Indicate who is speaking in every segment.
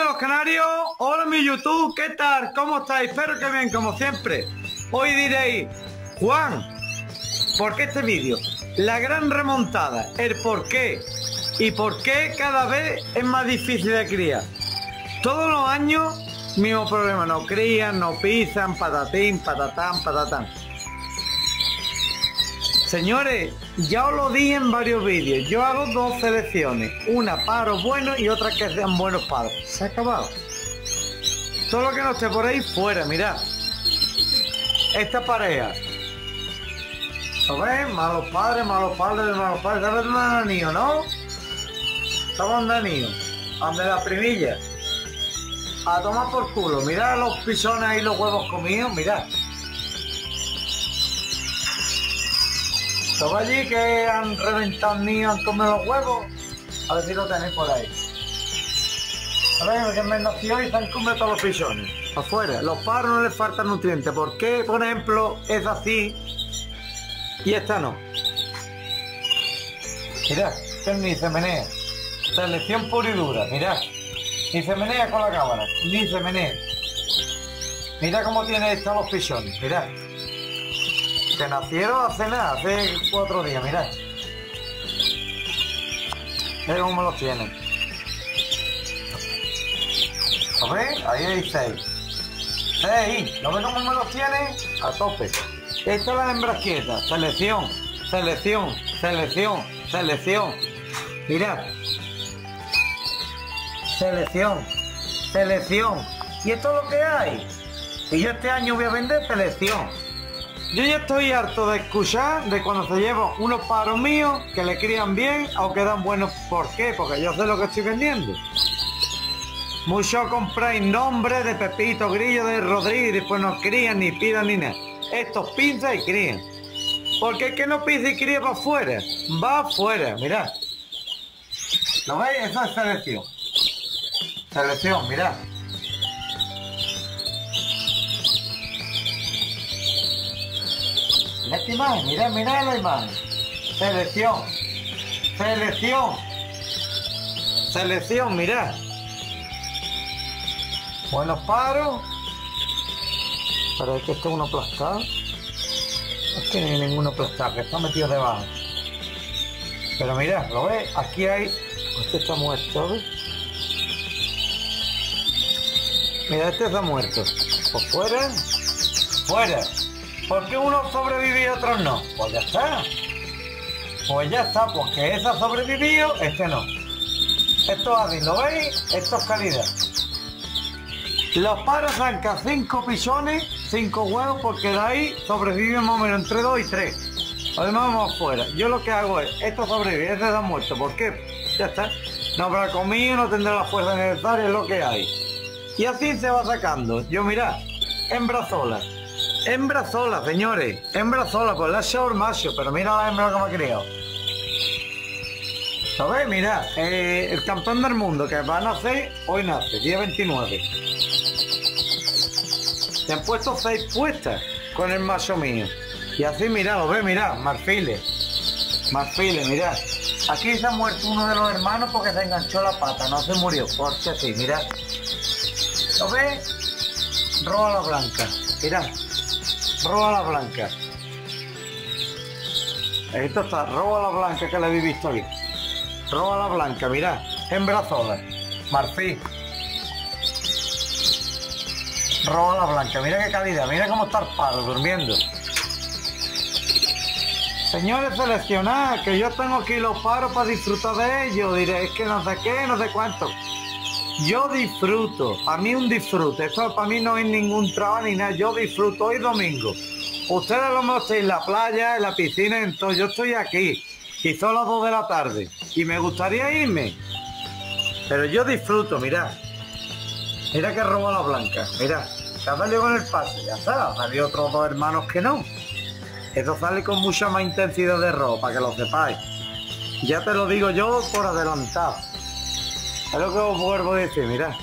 Speaker 1: amigos los canarios, hola mi YouTube, ¿qué tal? ¿Cómo estáis? Espero que bien, como siempre. Hoy diréis, Juan, ¿por qué este vídeo? La gran remontada, el por qué y por qué cada vez es más difícil de criar. Todos los años, mismo problema, no crían, no pisan, patatín, patatán, patatán. Señores, ya os lo di en varios vídeos. Yo hago dos selecciones. Una paro buenos y otra que sean buenos paros. Se ha acabado. Todo lo que no esté por ahí, fuera, mirad. Esta pareja. ¿Lo ven, Malos padres, malos padres, malos padres. ¿Sabes dónde no? Estamos no. niños. Ande la primilla, A tomar por culo. Mirad los pisones y los huevos comidos. Mirad. los allí que han reventado niños, han comido los huevos. A ver si lo tenéis por ahí. A ver, que me nació y se han todos los pichones. Afuera, los pájaros no les faltan nutrientes. ¿Por qué, por ejemplo, es así y esta no? Mirad, este ni se menea. Selección pura y dura, mirad. Ni se menea con la cámara, ni se menea. Mira cómo tiene estos los pichones, mirad que nacieron hace nada, hace cuatro días, mirad. ¿pero cómo los tienen. ¿Lo Ahí hay seis. Seis, ¿Lo ven cómo me los tienen? A tope. Esta es la izquierda, Selección, selección, selección, selección. Mirad. Selección, selección. Y esto es lo que hay. Y yo este año voy a vender selección. Yo ya estoy harto de escuchar de cuando se llevan unos paros míos que le crían bien o quedan buenos. ¿Por qué? Porque yo sé lo que estoy vendiendo. Muchos compráis nombre de Pepito Grillo de Rodríguez y después no crían ni pidan ni nada. Estos pinza y crían. Porque es que no pinza y cría para afuera. Va afuera, mirad. ¿Lo veis? Eso es selección. Selección, mirad. Esta imagen, mira, mira la imagen. Selección. Selección. Selección, mira. Bueno, paros. Pero es que este uno aplastado. No tiene ninguno aplastado, que está metido debajo. Pero mira, lo ves, aquí hay. Este está muerto, ¿ves? Mira, este está muerto. Por pues fuera, fuera. ¿Por qué unos sobrevivió y otros no? Pues ya está. Pues ya está, porque esa ha sobrevivido, este no. Esto es así, ¿lo veis? Esto es calidad. Los paros sacan cinco pichones, cinco huevos, porque de ahí sobreviven más o menos entre dos y 3. Además vamos fuera. Yo lo que hago es, esto sobrevive, este está muerto. ¿Por qué? Ya está. No habrá comido, no tendrá la fuerza necesaria, es lo que hay. Y así se va sacando. Yo mira, en sola. Hembra señores. Hembra sola, pues la el macho, pero mira la hembra que me ha criado. ¿Sabes? Mira, eh, el campeón del mundo que va a nacer, hoy nace, día 29. Se han puesto seis puestas con el macho mío. Y así, mira, lo ve, mira, marfiles. Marfiles, mira. Aquí se ha muerto uno de los hermanos porque se enganchó la pata, no se murió. Porque así, mira. ¿Lo ve? la blanca, mira roba la Blanca. Esto está, roba la Blanca que le he visto ahí. la Blanca, mira, en brazos Marfil. roba la Blanca, mira qué calidad, mira cómo está el paro durmiendo. Señores seleccionad que yo tengo aquí los paros para disfrutar de ellos. Diré, es que no sé qué, no sé cuánto. Yo disfruto, a mí un disfrute, eso para mí no es ningún trabajo ni nada, yo disfruto hoy domingo. Ustedes lo mostréis en la playa, en la piscina, entonces yo estoy aquí y son las dos de la tarde y me gustaría irme, pero yo disfruto, mirad. Mira que robó la blanca, mira, ya salido con el pase, ya está, había otros dos hermanos que no. Eso sale con mucha más intensidad de ropa, para que lo sepáis. Ya te lo digo yo por adelantado es lo que vuelvo a decir, mira.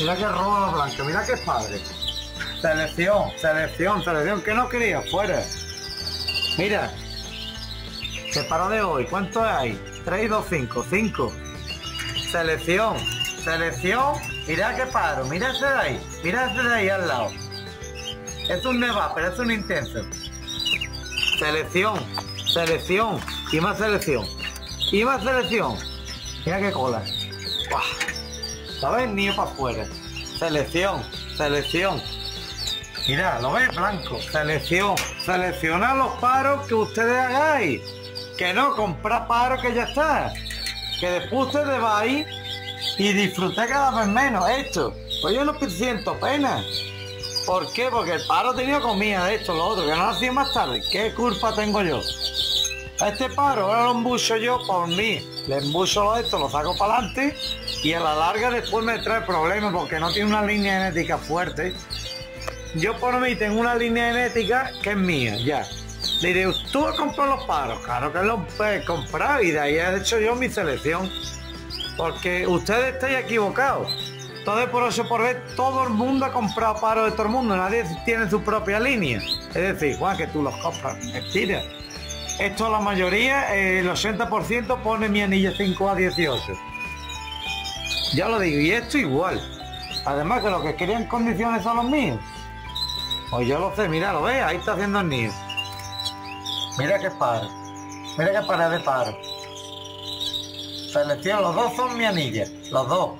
Speaker 1: Mirá que roba la blanca, mirá que padre. Selección, selección, selección, que no quería, fuera. Mira, Se paró de hoy, ¿cuánto hay? 3, 2, 5, 5. Selección, selección, Mira que padre, Mira ese de ahí, Mira ese de ahí al lado. Es un neva, pero es un intenso. Selección, selección y más selección. Iba selección. Mira qué cola. ¿sabes? Mío Ni para afuera. Selección, selección. Mira, ¿lo ves? Blanco. Selección. selecciona los paros que ustedes hagáis. Que no comprar paros que ya está. Que después ustedes ir y disfrutar cada vez menos esto. Pues yo no siento pena. ¿Por qué? Porque el paro tenía comida de esto, lo otro, que no hacía más tarde. ¿Qué culpa tengo yo? este paro, ahora lo embucho yo por mí, le embucho esto, lo saco para adelante y a la larga después me trae problemas porque no tiene una línea genética fuerte. Yo por mí tengo una línea genética que es mía, ya. Le diré, tú has los paros, claro que los comprá comprado y de ahí he hecho yo mi selección. Porque ustedes están equivocados. Entonces por eso por ver todo el mundo ha comprado paros de todo el mundo, nadie tiene su propia línea. Es decir, Juan, que tú los compras, mentira. Esto la mayoría, eh, el 80% pone mi anillo 5A18. Ya lo digo, y esto igual. Además que lo que querían condiciones son los míos. Pues yo lo sé, mira, lo ve, ahí está haciendo el nido. Mira qué par. Mira qué par de par. Selección, los dos son mi anilla, los dos.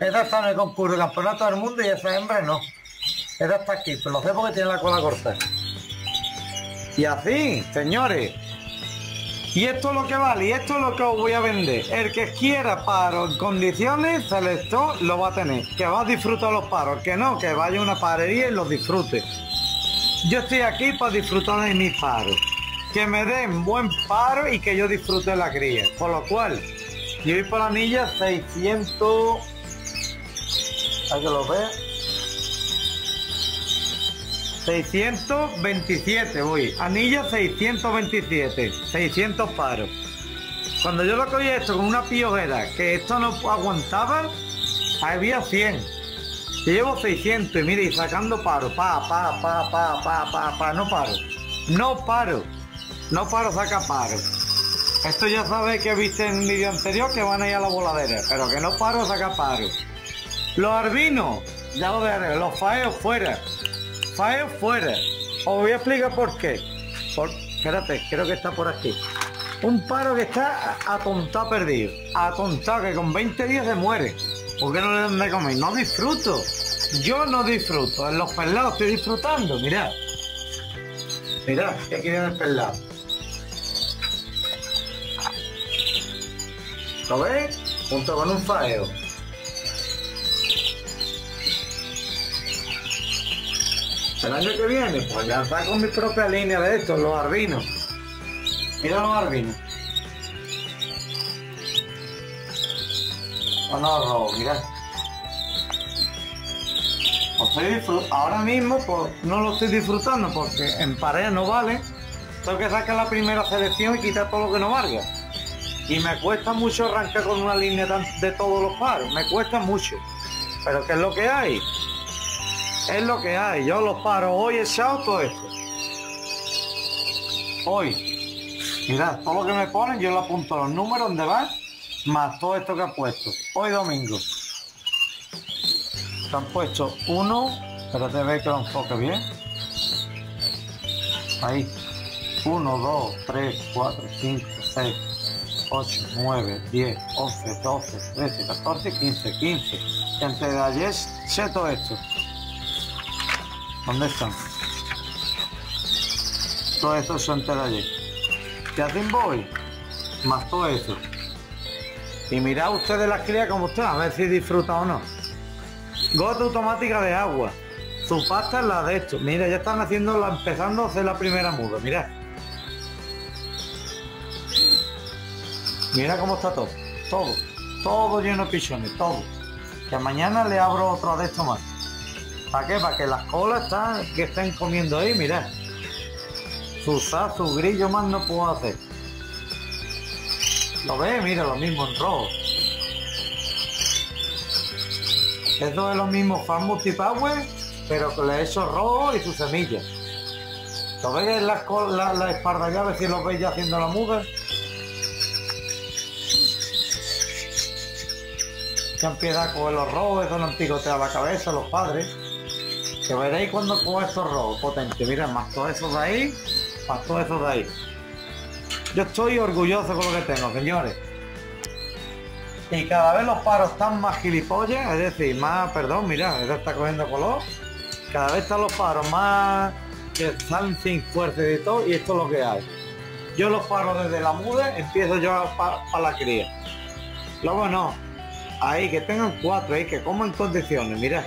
Speaker 1: Esta está en el concurso, de campeonato del mundo y esa hembra no. Esa está aquí, pero lo sé porque tiene la cola corta. Y así, señores. Y esto es lo que vale, y esto es lo que os voy a vender. El que quiera paro en condiciones, Selecto lo va a tener. Que va a disfrutar los paros, que no, que vaya una parería y los disfrute. Yo estoy aquí para disfrutar de mis paros. Que me den buen paro y que yo disfrute la cría. Por lo cual, yo voy por la anilla 600... Hay que lo vea. 627 voy. Anillo 627. 600 paros. Cuando yo lo cogí esto con una piojera, que esto no aguantaba, había 100. llevo 600 y mire, y sacando paro. Pa, pa, pa, pa, pa, pa, pa. No paro. No paro. No paro, saca paro. Esto ya sabe que viste en un vídeo anterior que van a ir a la voladera. Pero que no paro, saca paro. Los arbinos, ya lo dejaré Los faeos fuera faeo fuera. Os voy a explicar por qué. Por, espérate, creo que está por aquí. Un paro que está atontado perdido. Atontado, que con 20 días se muere. ¿Por qué no le dan de comer? No disfruto. Yo no disfruto. En los pelados estoy disfrutando. Mirad. Mirad, aquí viene el pelado ¿Lo veis? Junto con un faeo. Pues el año que viene, pues ya saco mi propia línea de estos, los arvinos. Mira los arvinos. Oh, no, ahora mismo pues, no lo estoy disfrutando porque en pareja no vale. Tengo que sacar la primera selección y quitar todo lo que no valga. Y me cuesta mucho arrancar con una línea de todos los paros. Me cuesta mucho. Pero ¿qué es lo que hay? es lo que hay. Yo lo paro hoy ese auto esto Hoy. mira todo lo que me ponen, yo lo apunto los números donde van, más todo esto que ha puesto. Hoy domingo. Te han puesto uno, para te ve que lo enfoque bien. Ahí. 1, 2, 3, 4, 5, 6, 8, 9, 10, 11, 12, 13, 14, 15, 15. Entre ayer sé todo esto. ¿Dónde están? Todos estos son ¿Qué hacen, voy. más todo eso. Y mirad ustedes las crías como están, a ver si disfruta o no. Gota automática de agua. Su pasta es la de esto. Mira, ya están haciendo la, empezando a hacer la primera muda, mira Mira cómo está todo. Todo. Todo lleno de pichones, todo. Que mañana le abro otro de esto más. ¿Para qué? Para que las colas están, que estén comiendo ahí, mira, Su su grillo más no puedo hacer. ¿Lo ve, Mira, lo mismo en rojo. Esto es lo mismo fan power, pero que le he hecho rojo y sus semillas. ¿Lo veis la, la, espalda ya? A ver si lo veis ya haciendo la muda. Ya empieza a coger los rojos, eso no picotea la cabeza, los padres veréis cuando coja estos rojos potentes. Mira, más todos esos de ahí, más todos esos de ahí. Yo estoy orgulloso con lo que tengo, señores. Y cada vez los paros están más gilipollas, es decir, más, perdón, mira eso está cogiendo color. Cada vez están los paros más que están sin fuerza y todo, y esto es lo que hay. Yo los paros desde la muda, empiezo yo para la cría. Luego no, ahí que tengan cuatro, y que coman condiciones, mirad.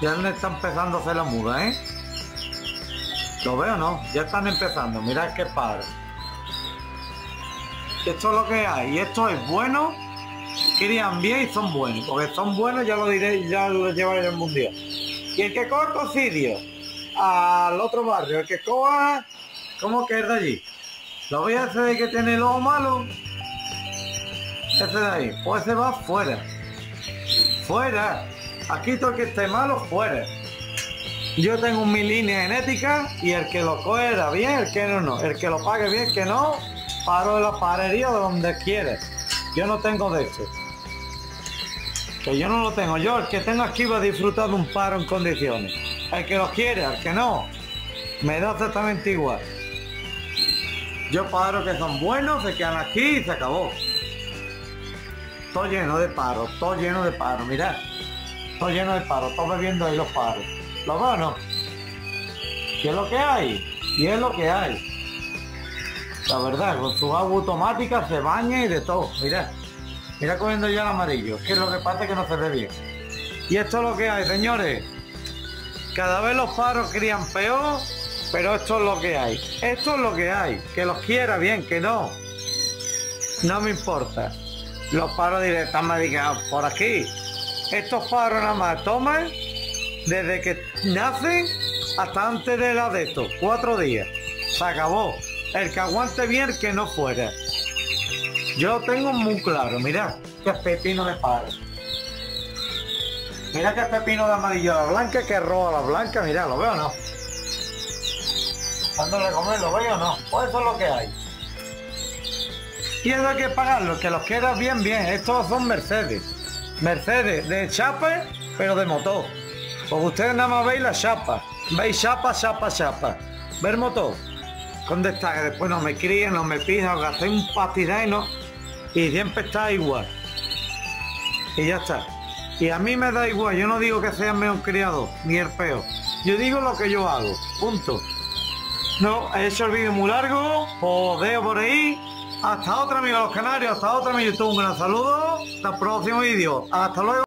Speaker 1: Ya le está empezando a hacer la muda, ¿eh? ¿Lo veo no? Ya están empezando, mirad qué padre. Esto es lo que hay, y esto es bueno, crían bien y son buenos. Porque son buenos ya lo diré, ya lo llevaré al mundial. Y el que coja cocidio al otro barrio, el que coja, ¿cómo que es de allí? Lo voy a hacer que tiene el ojo malo. Ese de ahí, pues se va fuera. Fuera. Aquí todo el que esté malo fuera. Yo tengo mi línea genética y el que lo coera bien, el que no, no. El que lo pague bien, el que no, paro de la parería donde quieres. Yo no tengo de eso. Que yo no lo tengo. Yo, el que tengo aquí va a disfrutar de un paro en condiciones. El que lo quiere, el que no, me da exactamente igual. Yo paro que son buenos, se quedan aquí y se acabó. Todo lleno de paro, todo lleno de paro, mirad. Estoy lleno de paro, estoy bebiendo ahí los paros. Los vanos. ¿Qué es lo que hay? Y es lo que hay. La verdad, con su agua automática se baña y de todo. Mira, mira comiendo ya el amarillo. Que es lo que pasa que no se ve bien. Y esto es lo que hay, señores. Cada vez los paros crían peor, pero esto es lo que hay. Esto es lo que hay. Que los quiera bien, que no. No me importa. Los paros están medicados ah, por aquí estos faros nada más toman desde que nacen hasta antes de la de estos, cuatro días. Se acabó. El que aguante bien, que no fuera. Yo tengo muy claro, mira, que pepino de paro. Mira que pepino de amarillo a la blanca, que roba la blanca, mira, ¿lo veo o no? Dándole le comer, ¿lo veo o no? Pues eso es lo que hay. Y eso hay que pagarlo, que los queda bien, bien. Estos son Mercedes. Mercedes, de chapa, pero de motor. Porque ustedes nada más veis la chapa. Veis chapa, chapa, chapa. Ver motor. ¿Dónde está? después no me crían, no me pijan, que hacen un patidaino y siempre está igual. Y ya está. Y a mí me da igual, yo no digo que sea menos criado, ni el peor. Yo digo lo que yo hago, punto. No, he hecho el vídeo muy largo, os veo por ahí. Hasta otra, amigos los canarios, hasta otra, mi YouTube. Un gran saludo. Hasta el próximo vídeo. Hasta luego.